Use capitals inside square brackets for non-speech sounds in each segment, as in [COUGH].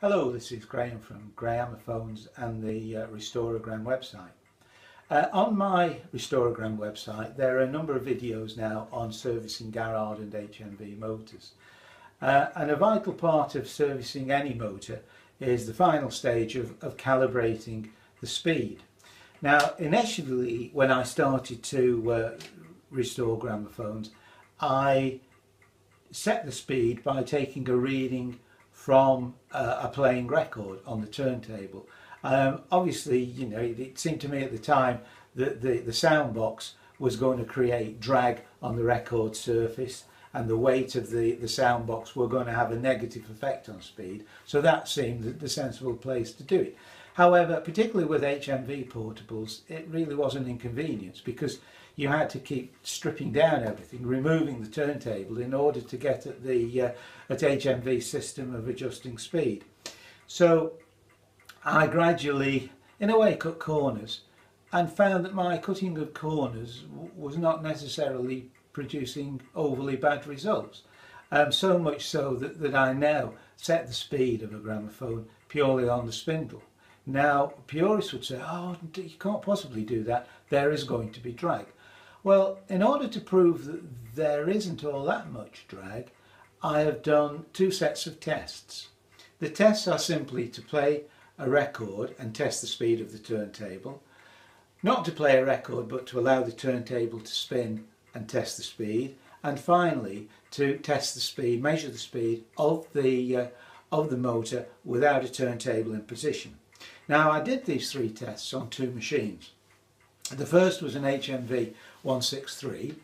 Hello, this is Graham from Grahamophones and the uh, website. Uh, on my Restoragram website there are a number of videos now on servicing Garrard and HMV motors. Uh, and a vital part of servicing any motor is the final stage of, of calibrating the speed. Now initially when I started to uh, restore gramophones I set the speed by taking a reading from uh, a playing record on the turntable. Um, obviously, you know, it seemed to me at the time that the, the sound box was going to create drag on the record surface and the weight of the, the sound box were going to have a negative effect on speed. So that seemed the sensible place to do it. However, particularly with HMV portables, it really was an inconvenience because you had to keep stripping down everything, removing the turntable in order to get at the uh, at HMV system of adjusting speed. So I gradually, in a way, cut corners and found that my cutting of corners was not necessarily producing overly bad results. Um, so much so that, that I now set the speed of a gramophone purely on the spindle. Now, purists would say, oh, you can't possibly do that. There is going to be drag. Well, in order to prove that there isn't all that much drag, I have done two sets of tests. The tests are simply to play a record and test the speed of the turntable. Not to play a record, but to allow the turntable to spin and test the speed. And finally, to test the speed, measure the speed of the, uh, of the motor without a turntable in position. Now, I did these three tests on two machines. The first was an HMV 163,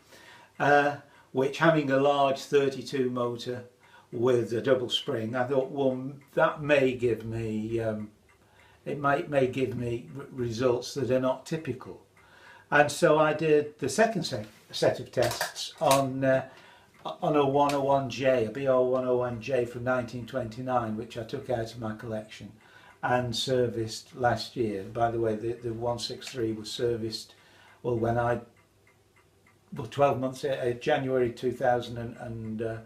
uh, which having a large 32 motor with a double spring, I thought, well, that may give me, um, it might may give me results that are not typical. And so I did the second set, set of tests on uh, on a 101J, a BR101J from 1929, which I took out of my collection and serviced last year. By the way, the, the 163 was serviced, well, when I, well, 12 months, uh, January 2015, uh,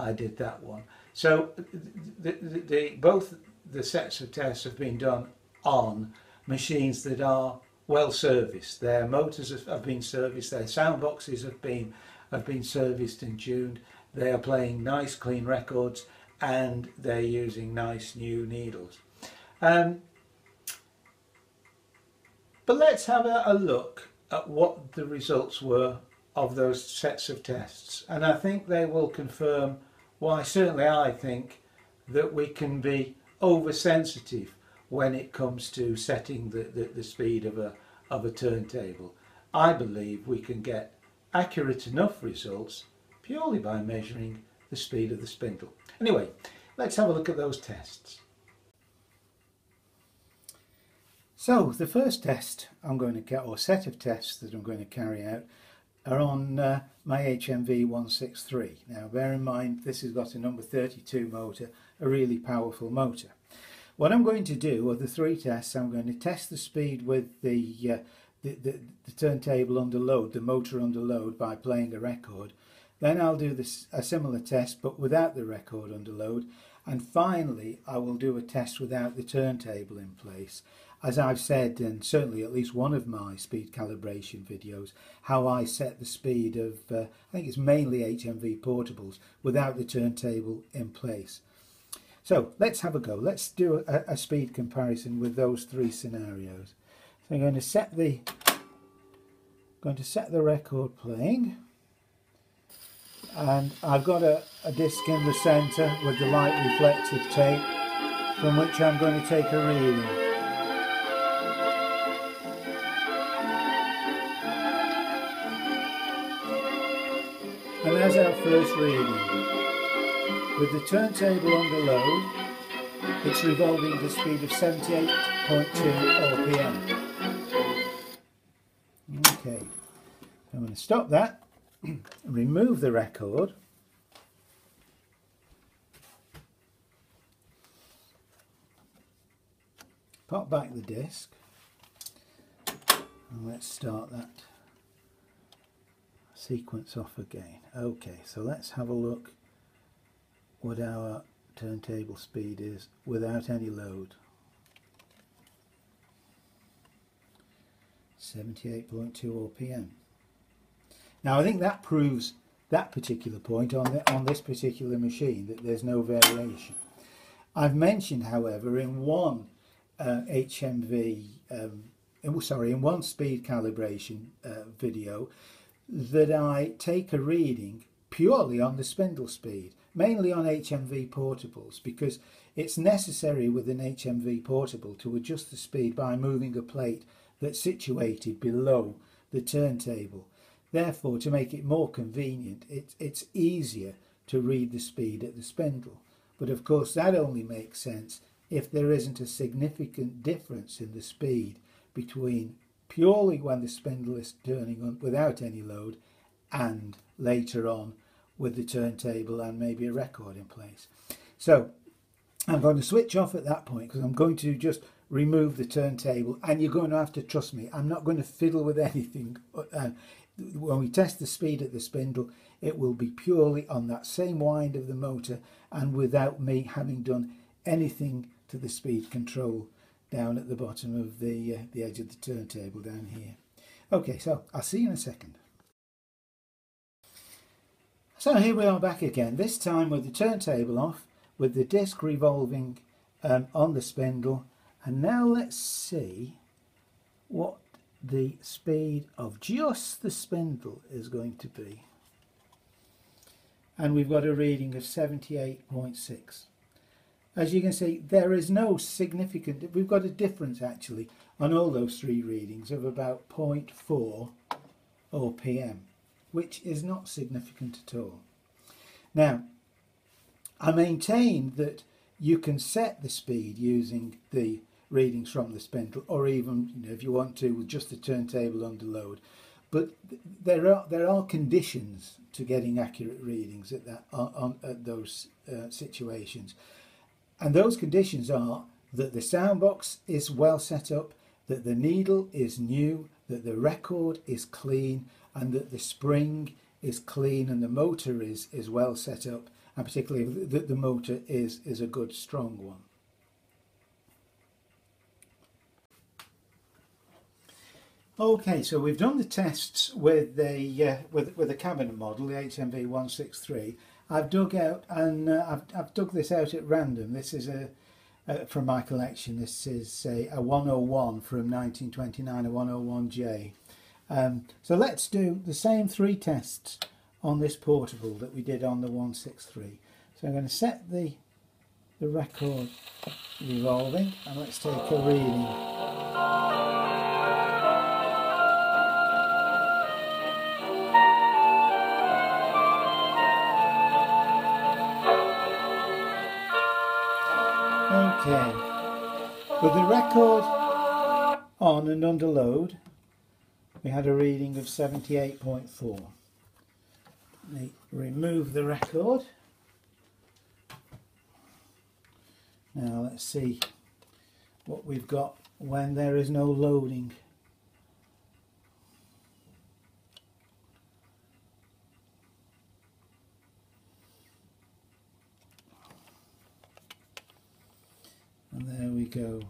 I did that one. So the, the, the, both the sets of tests have been done on machines that are well serviced. Their motors have, have been serviced, their sound boxes have been have been serviced and tuned. They are playing nice clean records and they're using nice new needles. Um, but let's have a, a look at what the results were of those sets of tests and I think they will confirm why certainly I think that we can be oversensitive when it comes to setting the, the, the speed of a, of a turntable. I believe we can get accurate enough results purely by measuring the speed of the spindle. Anyway, let's have a look at those tests. So the first test I'm going to get, or set of tests that I'm going to carry out, are on uh, my HMV 163. Now bear in mind this has got a number 32 motor, a really powerful motor. What I'm going to do are the three tests, I'm going to test the speed with the, uh, the, the, the turntable under load, the motor under load by playing a record then I'll do this, a similar test but without the record under load. And finally, I will do a test without the turntable in place. As I've said, and certainly at least one of my speed calibration videos, how I set the speed of, uh, I think it's mainly HMV portables, without the turntable in place. So let's have a go. Let's do a, a speed comparison with those three scenarios. So I'm going to set the, I'm going to set the record playing and I've got a, a disc in the centre with the light reflective tape from which I'm going to take a reading. And there's our first reading. With the turntable under load, it's revolving at a speed of 78.2 RPM. Okay, I'm going to stop that [CLEARS THROAT] remove the record pop back the disc and let's start that sequence off again okay so let's have a look what our turntable speed is without any load. 78.2 RPM. Now I think that proves that particular point on, the, on this particular machine that there's no variation. I've mentioned however in one uh, HMV, um, sorry in one speed calibration uh, video that I take a reading purely on the spindle speed, mainly on HMV portables because it's necessary with an HMV portable to adjust the speed by moving a plate that's situated below the turntable. Therefore, to make it more convenient, it, it's easier to read the speed at the spindle. But of course, that only makes sense if there isn't a significant difference in the speed between purely when the spindle is turning on without any load and later on with the turntable and maybe a record in place. So I'm going to switch off at that point because I'm going to just remove the turntable and you're going to have to trust me I'm not going to fiddle with anything uh, when we test the speed at the spindle it will be purely on that same wind of the motor and without me having done anything to the speed control down at the bottom of the uh, the edge of the turntable down here. Okay so I'll see you in a second. So here we are back again this time with the turntable off with the disc revolving um, on the spindle. And now let's see what the speed of just the spindle is going to be. And we've got a reading of 78.6. As you can see, there is no significant, we've got a difference actually on all those three readings of about 0.4 RPM, which is not significant at all. Now, I maintain that you can set the speed using the readings from the spindle, or even you know, if you want to with just the turntable under load. But there are there are conditions to getting accurate readings at that on, on at those uh, situations, and those conditions are that the sound box is well set up, that the needle is new, that the record is clean, and that the spring is clean and the motor is is well set up, and particularly that the motor is is a good strong one. Okay, so we've done the tests with the uh, with with the cabinet model, the HMV 163. I've dug out and uh, I've I've dug this out at random. This is a uh, from my collection. This is a, a 101 from 1929, a 101J. Um, so let's do the same three tests on this portable that we did on the 163. So I'm going to set the the record revolving and let's take a reading. Okay. With the record on and under load, we had a reading of 78.4. Let me remove the record. Now let's see what we've got when there is no loading. and there we go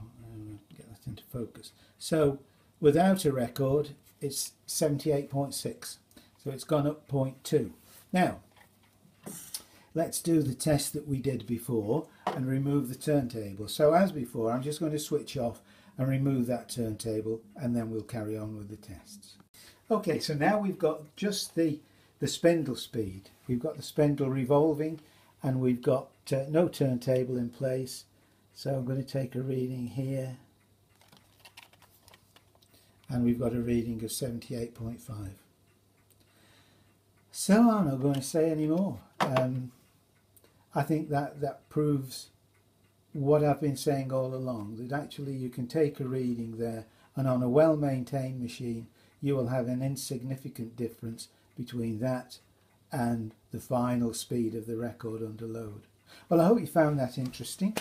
get that into focus. So without a record it's 78.6 so it's gone up 0.2 now let's do the test that we did before and remove the turntable. So as before I'm just going to switch off and remove that turntable and then we'll carry on with the tests. Okay so now we've got just the the spindle speed. We've got the spindle revolving and we've got uh, no turntable in place so I'm going to take a reading here and we've got a reading of 78.5. So I'm not going to say any more. Um, I think that, that proves what I've been saying all along, that actually you can take a reading there and on a well-maintained machine you will have an insignificant difference between that and the final speed of the record under load. Well, I hope you found that interesting.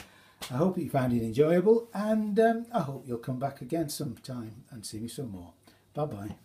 I hope you found it enjoyable and um, I hope you'll come back again sometime and see me some more. Bye bye.